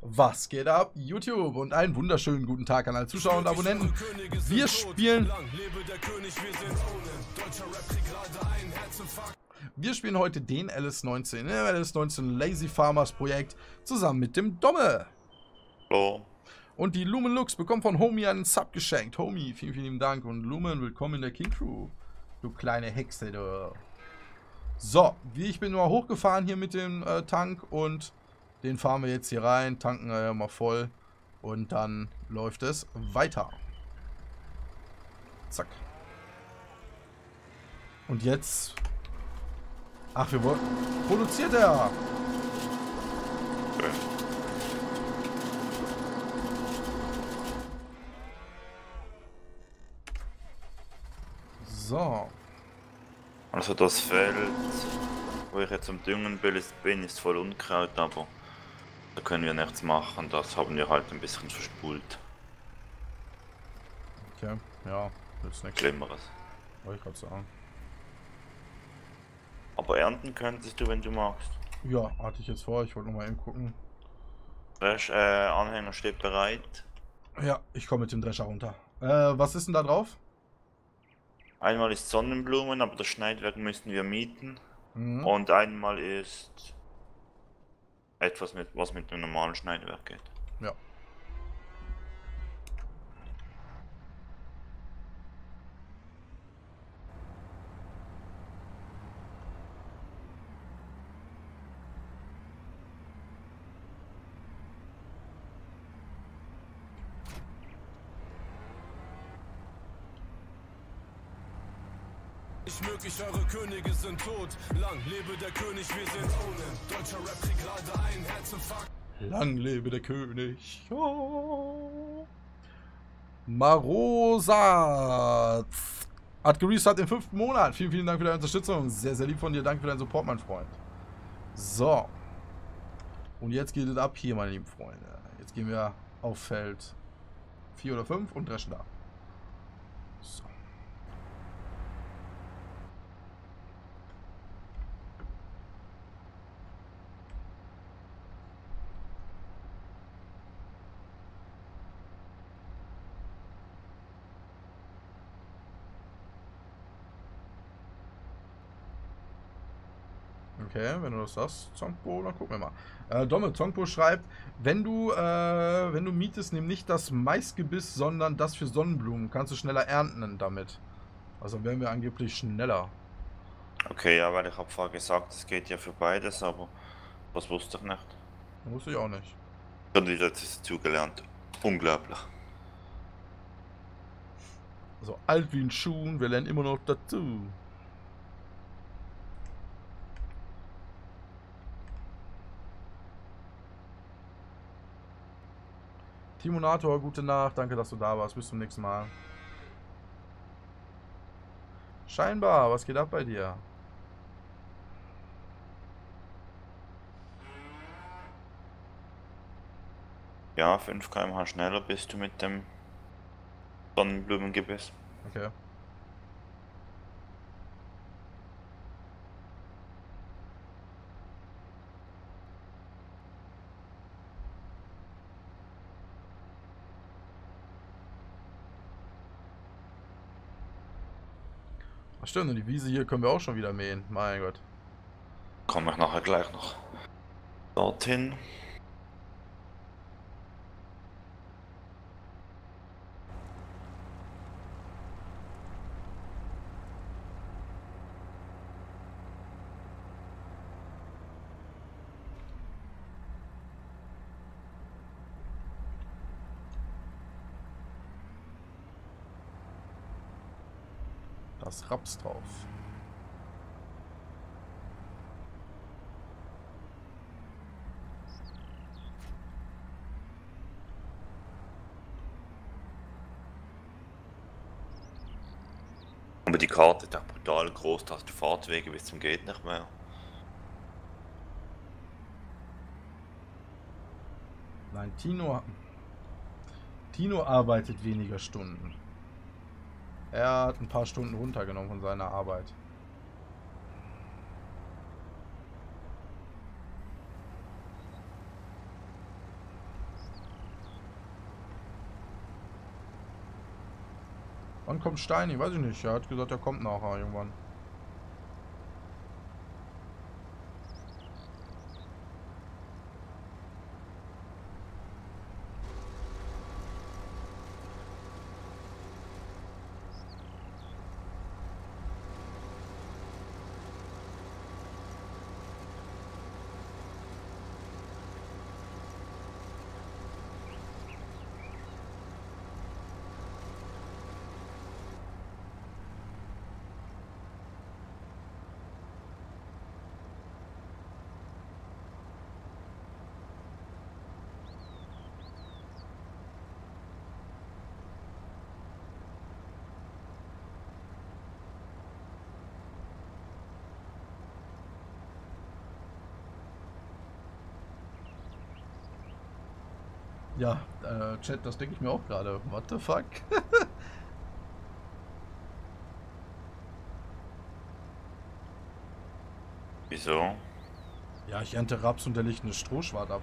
Was geht ab, YouTube? Und einen wunderschönen guten Tag an alle Zuschauer und Abonnenten. Wir spielen... Wir spielen heute den LS19, ne, LS19 Lazy Farmers Projekt, zusammen mit dem Domme. Hallo. Und die Lumen Lux bekommt von Homie einen Sub geschenkt. Homie, vielen, vielen Dank. Und Lumen, willkommen in der King Crew. Du kleine Hexe, du. So, ich bin mal hochgefahren hier mit dem äh, Tank und den fahren wir jetzt hier rein, tanken wir mal voll und dann läuft es weiter. Zack. Und jetzt... Ach, wir wollen... Produziert er! So. Also das Feld, wo ich jetzt am Düngen bin, ist voll Unkraut, aber da können wir nichts machen. Das haben wir halt ein bisschen verspult. Okay, ja, jetzt nichts. Schlimmeres. Wollte ich gerade sagen. Aber ernten könntest du, wenn du magst. Ja, hatte ich jetzt vor. Ich wollte noch mal eben gucken. Dresch, äh, Anhänger steht bereit. Ja, ich komme mit dem Drescher runter. Äh, was ist denn da drauf? Einmal ist Sonnenblumen, aber das Schneidwerk müssten wir mieten. Mhm. Und einmal ist etwas, mit, was mit dem normalen Schneidwerk geht. Ja. Nicht möglich, eure Könige sind tot. Lang lebe der König, wir sind ohne. Deutscher Rap kriegt gerade einen Herzinfarkt. Lang lebe der König. Oh. Marosat hat gerestartet im fünften Monat. Vielen, vielen Dank für deine Unterstützung. Sehr, sehr lieb von dir. Danke für deinen Support, mein Freund. So. Und jetzt geht es ab hier, meine lieben Freunde. Jetzt gehen wir auf Feld 4 oder 5 und dreschen da. So. Okay, wenn du das sagst, Zongpo, dann gucken wir mal. Äh, Domme, Zongpo schreibt, wenn du, äh, wenn du mietest, nimm nicht das Maisgebiss, sondern das für Sonnenblumen. Kannst du schneller ernten damit. Also werden wir angeblich schneller. Okay, ja, weil ich habe vorher gesagt, es geht ja für beides, aber das wusste ich nicht. Wusste ich auch nicht. Schon wieder zugelernt. Unglaublich. Also alt wie ein Schuh, wir lernen immer noch dazu. Timonator, gute Nacht, danke, dass du da warst. Bis zum nächsten Mal. Scheinbar, was geht ab bei dir? Ja, 5 km/h schneller bist du mit dem Sonnenblumengebiss. Okay. Ach stimmt, und die Wiese hier können wir auch schon wieder mähen. Mein Gott. Komme ich nachher gleich noch dorthin. Das Raps drauf. Aber die Karte ist auch brutal groß, da hast du Fahrtwege bis zum geht nicht mehr. Nein, Tino. Tino arbeitet weniger Stunden. Er hat ein paar Stunden runtergenommen von seiner Arbeit. Wann kommt Steini? Weiß ich nicht. Er hat gesagt, er kommt nachher irgendwann. Ja, äh, Chat, das denke ich mir auch gerade. What the fuck? Wieso? ja, ich ernte Raps und der legt eine Strohschwart ab.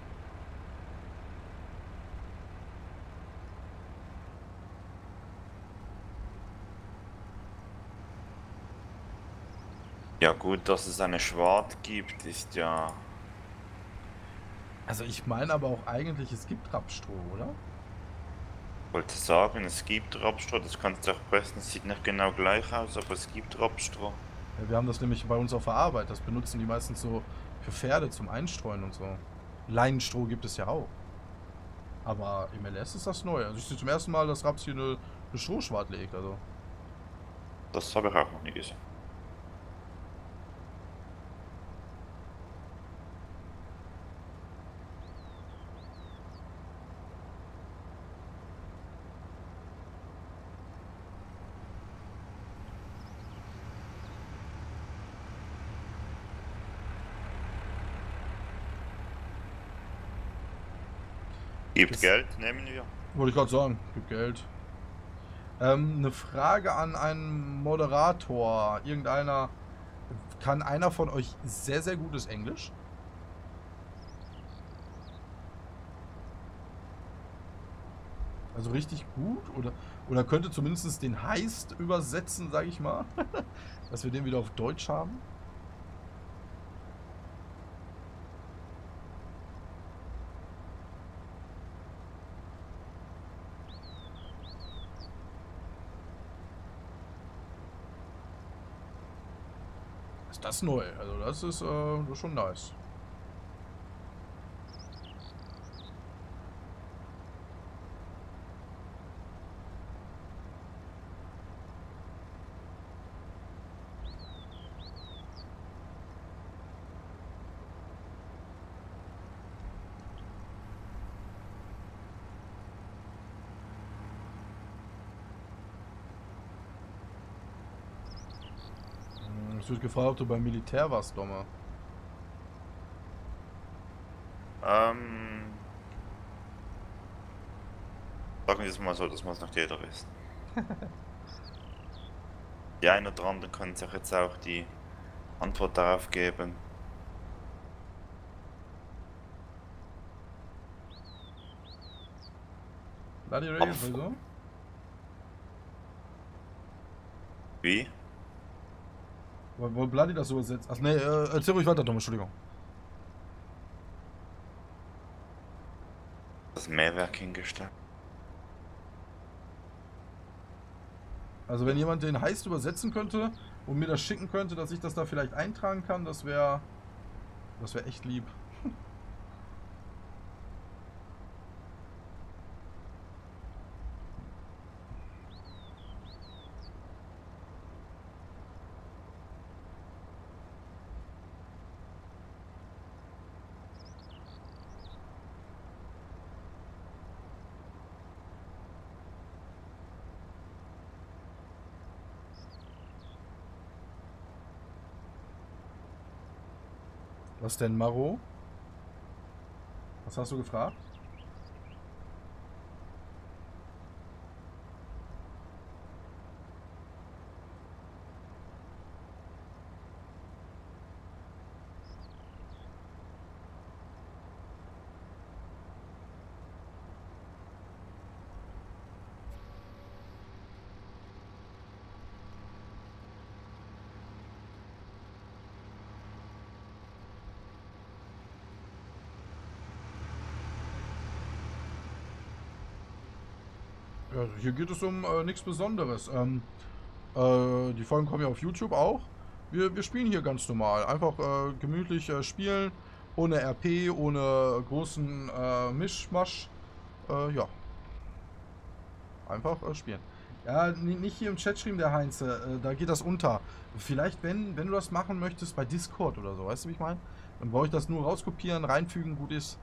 Ja gut, dass es eine Schwart gibt, ist ja... Also ich meine aber auch eigentlich, es gibt Rapsstroh, oder? wollte sagen, es gibt Rapstroh, das kannst du auch pressen, es sieht nicht genau gleich aus, aber es gibt Rapstroh. Ja, wir haben das nämlich bei uns auf der Arbeit. Das benutzen die meistens so für Pferde zum Einstreuen und so. Leinenstroh gibt es ja auch. Aber im LS ist das neu. Also ich sehe zum ersten Mal, dass Raps hier eine, eine Strohschwart legt. Also Das habe ich auch noch nie gesehen. Gibt Das- Geld, nehmen wir. wollte ich gerade sagen, gibt Geld. Ähm, eine Frage an einen Moderator. Irgendeiner. Kann einer von euch sehr, sehr gutes Englisch? Also richtig gut? Oder, oder könnte zumindest den Heist übersetzen, sage ich mal. Dass wir den wieder auf Deutsch haben? Neu? Also das ist, äh, das ist schon nice. Es wird gefragt, ob du beim Militär warst, Dommer. Ähm. Sagen wir es mal so, das muss nicht jeder wissen. die einen oder anderen können sich jetzt auch die Antwort darauf geben. Bloody Auf. wieso? Wie? Wo, Bloody das so übersetzt? Ach nee, äh, erzähl ruhig weiter, Dommer, Entschuldigung. Das Mehrwerk hingestellt. Also wenn jemand den Heist übersetzen könnte und mir das schicken könnte, dass ich das da vielleicht eintragen kann, das wäre das wäre echt lieb. Was denn, Maro? Was hast du gefragt? Hier geht es um äh, nichts Besonderes. Ähm, äh, die Folgen kommen ja auf YouTube auch. Wir, wir spielen hier ganz normal. Einfach äh, gemütlich äh, spielen. Ohne RP, ohne großen äh, Mischmasch. Äh, ja. Einfach äh, spielen. Ja, ni- nicht hier im Chat schreiben, der Heinz. Äh, da geht das unter. Vielleicht, wenn, wenn du das machen möchtest, bei Discord oder so. Weißt du, wie ich meine? Dann brauche ich das nur rauskopieren, reinfügen, gut ist.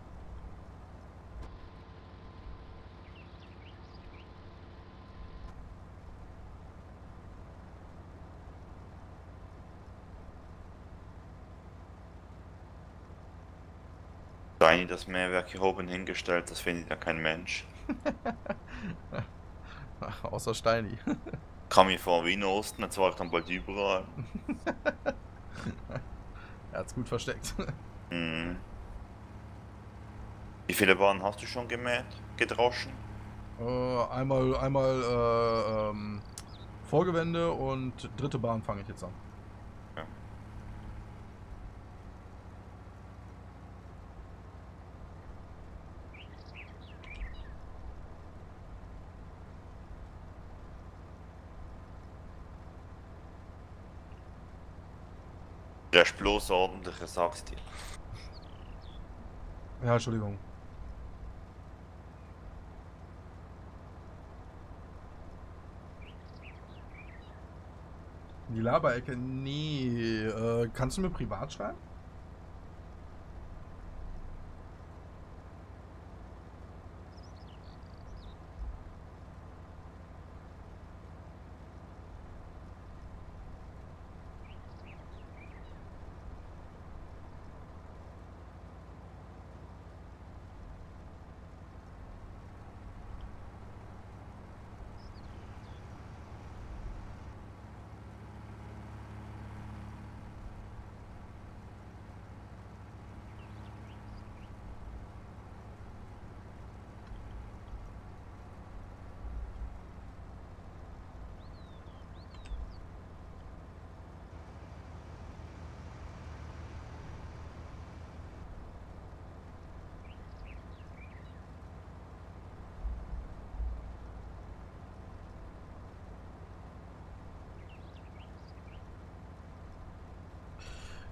Steini das Mehrwerk hier oben hingestellt, das findet ja kein Mensch. Außer Steini. Kam mir vor wie in Osten, jetzt war ich dann bald überall. er hat's gut versteckt. Hm. Wie viele Bahnen hast du schon gemäht? Gedroschen? Äh, einmal einmal äh, ähm, Vorgewende und dritte Bahn fange ich jetzt an. Der ist bloß ordentlich, ich sag's dir. Ja, Entschuldigung. Die Laberecke? Nee. Äh, kannst du mir privat schreiben?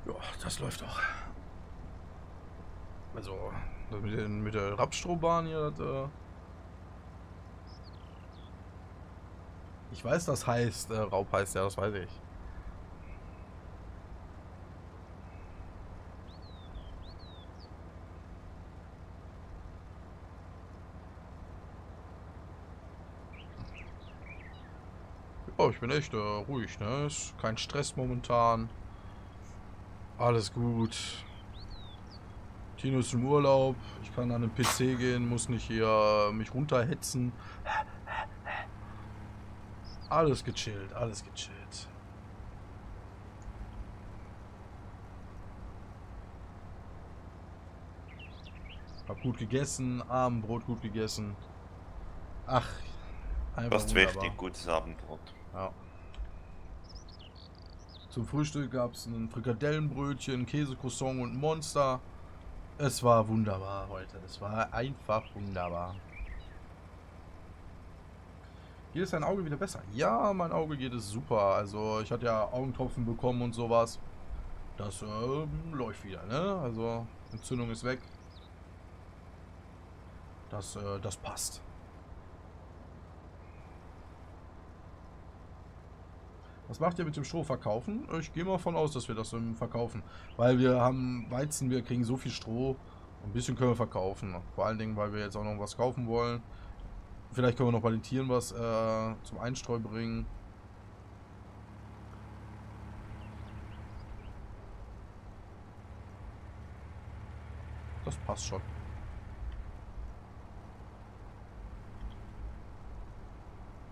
Ja, das läuft doch. Also, mit, den, mit der Rapstrohbahn hier, das, äh Ich weiß, das heißt, äh, Raub heißt ja, das weiß ich. Ja, ich bin echt äh, ruhig, ne? Ist kein Stress momentan. Alles gut. Tino ist im Urlaub. Ich kann an den PC gehen, muss nicht hier mich runterhetzen. Alles gechillt, alles gechillt. Hab gut gegessen, Abendbrot gut gegessen. Ach, einfach Das wunderbar. wichtig, gutes Abendbrot. Ja. Zum Frühstück gab es ein Frikadellenbrötchen, Käsecroissant und Monster. Es war wunderbar heute. Es war einfach wunderbar. Geht es dein Auge wieder besser? Ja, mein Auge geht es super. Also ich hatte ja Augentropfen bekommen und sowas. Das ähm, läuft wieder, ne? Also Entzündung ist weg. Das, äh, das passt. Was macht ihr mit dem Stroh verkaufen? Ich gehe mal von aus, dass wir das ähm, verkaufen. Weil wir haben Weizen, wir kriegen so viel Stroh. Ein bisschen können wir verkaufen. Vor allen Dingen, weil wir jetzt auch noch was kaufen wollen. Vielleicht können wir noch bei den Tieren was äh, zum Einstreu bringen. Das passt schon.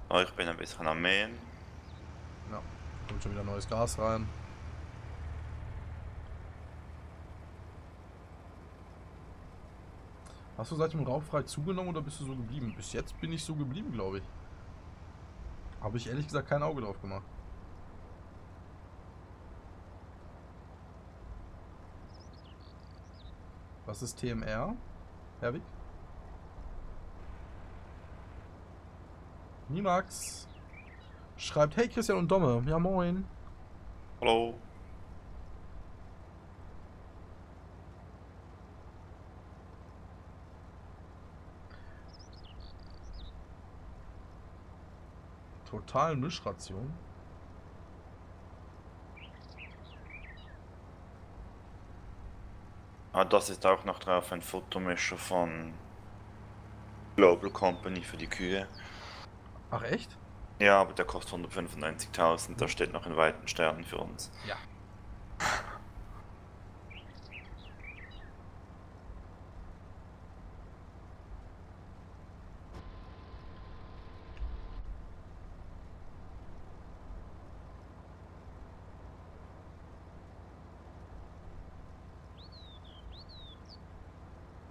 Oh, ich bin ein bisschen am Mähen. Ja, kommt schon wieder neues Gas rein. Hast du seit dem Rauchfrei zugenommen oder bist du so geblieben? Bis jetzt bin ich so geblieben, glaube ich. Habe ich ehrlich gesagt kein Auge drauf gemacht. Was ist TMR? Herwig? Nimax schreibt, hey Christian und Domme. Ja, moin. Hallo. Total Mischration. Ah, das ist auch noch drauf ein Fotomischer von Global Company für die Kühe. Ach echt? Ja, aber der kostet 195.000, da steht noch in weiten Sternen für uns. Ja.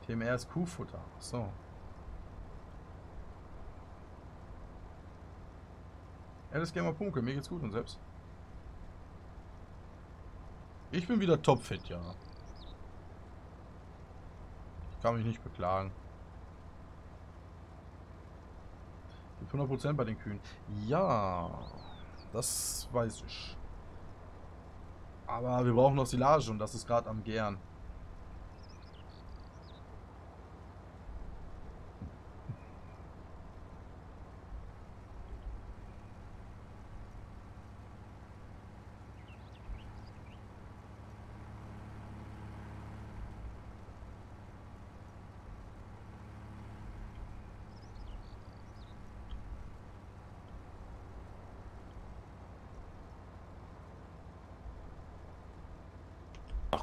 TMR ist Kuhfutter. Ach So. Alice Gamer Punke, mir geht's gut und selbst. Ich bin wieder topfit, ja. Ich kann mich nicht beklagen. Gibt 100% bei den Kühen. Ja, das weiß ich. Aber wir brauchen noch Silage und das ist gerade am Gern.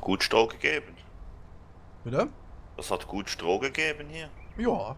Gut Stroh gegeben. Bitte? Das hat gut Stroh gegeben hier. Ja.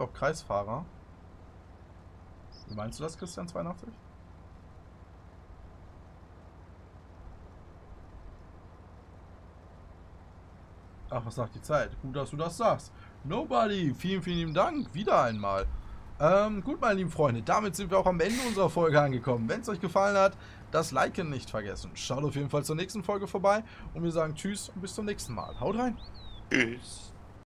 Gibt Kreisfahrer. Wie meinst du das, Christian 82? Ach, was sagt die Zeit? Gut, dass du das sagst. Nobody, vielen, vielen Dank. Wieder einmal. Ähm, gut, meine lieben Freunde, damit sind wir auch am Ende unserer Folge angekommen. Wenn es euch gefallen hat, das Liken nicht vergessen. Schaut auf jeden Fall zur nächsten Folge vorbei und wir sagen Tschüss und bis zum nächsten Mal. Haut rein. Tschüss.